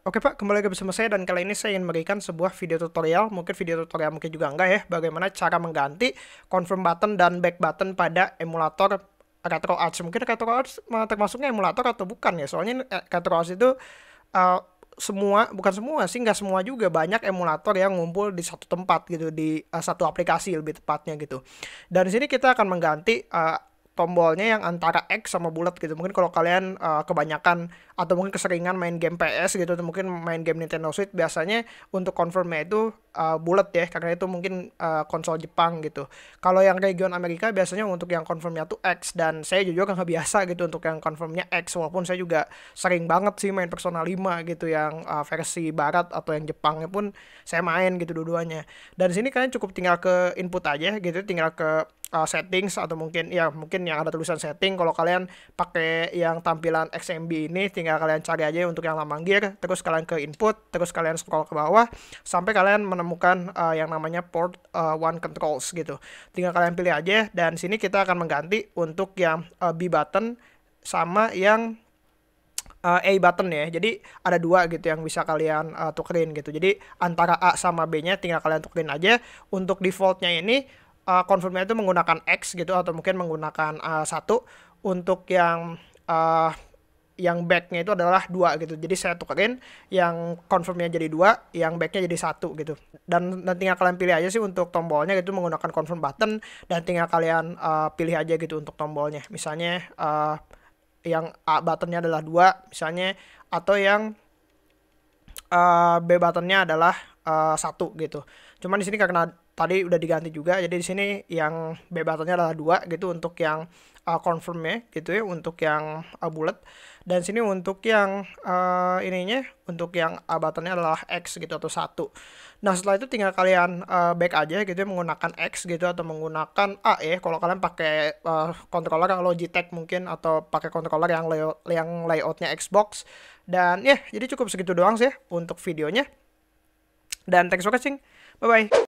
Oke Pak, kembali lagi bersama saya dan kali ini saya ingin memberikan sebuah video tutorial, mungkin video tutorial mungkin juga enggak ya, bagaimana cara mengganti confirm button dan back button pada emulator RetroArch. Mungkin RetroArch termasuknya emulator atau bukan ya, soalnya eh, RetroArch itu uh, semua, bukan semua sih, nggak semua juga, banyak emulator yang ngumpul di satu tempat gitu, di uh, satu aplikasi lebih tepatnya gitu. Dan di sini kita akan mengganti uh, tombolnya yang antara X sama bulat gitu. Mungkin kalau kalian uh, kebanyakan atau mungkin keseringan main game PS gitu atau mungkin main game Nintendo Switch biasanya untuk confirmnya itu uh, bulat ya karena itu mungkin uh, konsol Jepang gitu. Kalau yang region Amerika biasanya untuk yang confirmnya tuh X dan saya jujur kan biasa gitu untuk yang confirmnya X walaupun saya juga sering banget sih main Persona 5 gitu yang uh, versi barat atau yang Jepangnya pun saya main gitu dua-duanya. Dan sini kalian cukup tinggal ke input aja gitu, tinggal ke uh, settings atau mungkin ya mungkin yang ada tulisan setting kalau kalian pakai yang tampilan XMB ini tinggal kalian cari aja untuk yang lambang gear terus kalian ke input terus kalian scroll ke bawah sampai kalian menemukan uh, yang namanya port uh, one controls gitu tinggal kalian pilih aja dan sini kita akan mengganti untuk yang uh, B button sama yang uh, A button ya. Jadi ada dua gitu yang bisa kalian uh, tukerin gitu. Jadi antara A sama B-nya tinggal kalian tukerin aja. Untuk defaultnya ini uh, confirmnya itu menggunakan X gitu atau mungkin menggunakan uh, satu untuk yang uh, yang backnya itu adalah dua gitu. Jadi saya tukerin yang confirmnya jadi dua yang backnya jadi satu gitu. Dan dan tinggal kalian pilih aja sih untuk tombolnya gitu menggunakan confirm button dan tinggal kalian uh, pilih aja gitu untuk tombolnya. Misalnya uh, yang A buttonnya adalah dua misalnya atau yang uh, B buttonnya adalah uh, satu gitu. Cuman di sini karena tadi udah diganti juga jadi di sini yang B buttonnya adalah dua gitu untuk yang uh, confirm ya gitu ya untuk yang uh, bullet. Dan sini untuk yang uh, ininya untuk yang buttonnya adalah X gitu atau satu. Nah setelah itu tinggal kalian uh, back aja gitu ya menggunakan X gitu atau menggunakan A ya. Kalau kalian pakai uh, controller Logitech mungkin atau pakai controller yang layout yang layoutnya Xbox. Dan ya jadi cukup segitu doang sih untuk videonya dan thanks for watching. Bye bye